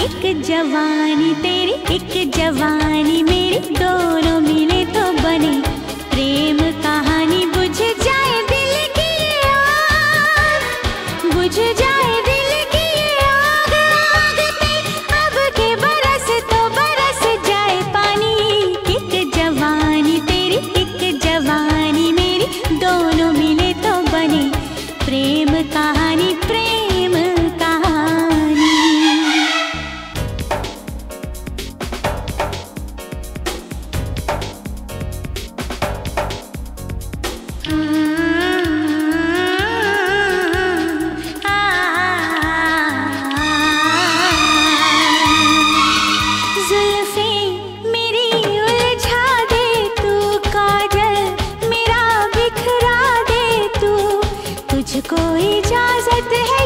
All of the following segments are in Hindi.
एक जवानी तेरी एक जवानी मेरी दोनों मिले तो बने। प्रेम कहानी इजाज़त है।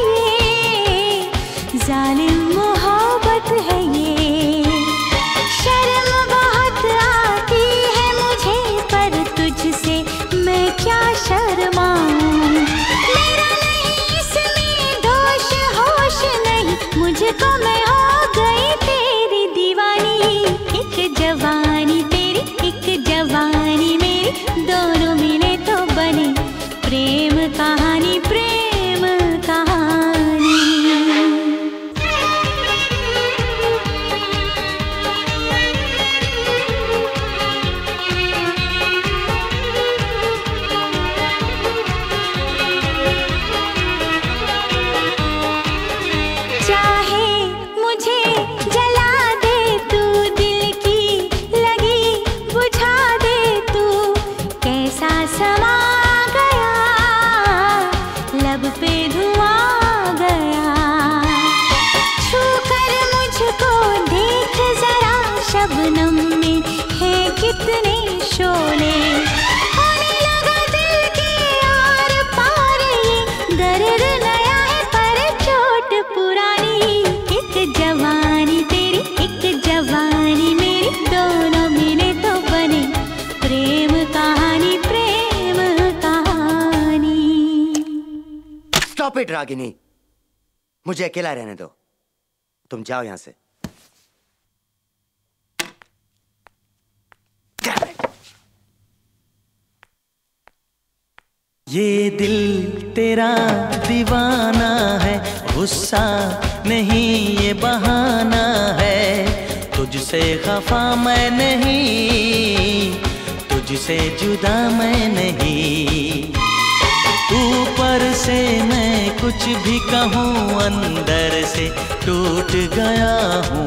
स्टॉप इट रागिनी मुझे अकेला रहने दो। तुम जाओ यहाँ से। ये दिल तेरा दीवाना है, गुस्सा नहीं, ये बहाना है। तुझसे खफा मैं नहीं, तुझसे जुदा मैं नहीं। कुछ भी कहूँ, अंदर से टूट गया हूँ।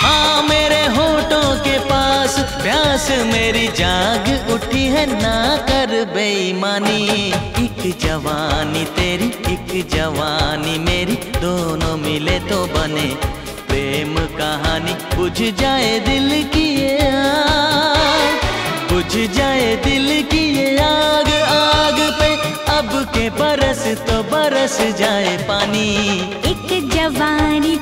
हाँ मेरे होठों के पास प्यास मेरी जाग उठी है ना कर बेईमानी। एक जवानी तेरी, एक जवानी मेरी, दोनों मिले तो बने। प्रेम कहानी, बुझ जाए दिल की ये आग। बुझ जाए दिल की ये आग। के बरस तो बरस जाए पानी। एक जवानी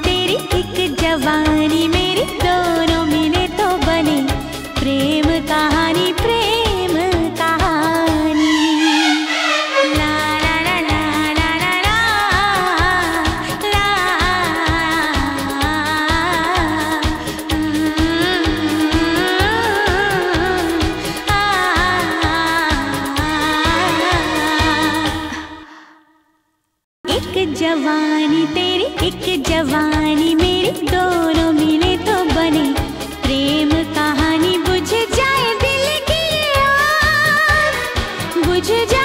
जवानी तेरी, एक जवानी मेरी, दोनों मिले तो बने। प्रेम कहानी बुझ जाए दिल की बुझ जाए